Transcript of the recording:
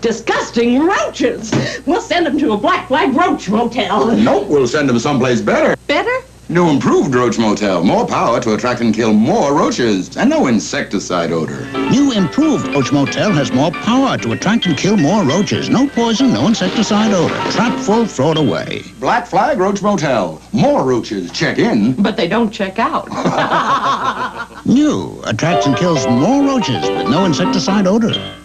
Disgusting roaches. We'll send them to a Black Flag Roach Motel. Nope, we'll send them someplace better. Better? New improved Roach Motel. More power to attract and kill more roaches. And no insecticide odor. New improved Roach Motel has more power to attract and kill more roaches. No poison, no insecticide odor. Trap full, throw it away. Black Flag Roach Motel. More roaches check in. But they don't check out. New attracts and kills more roaches with no insecticide odor.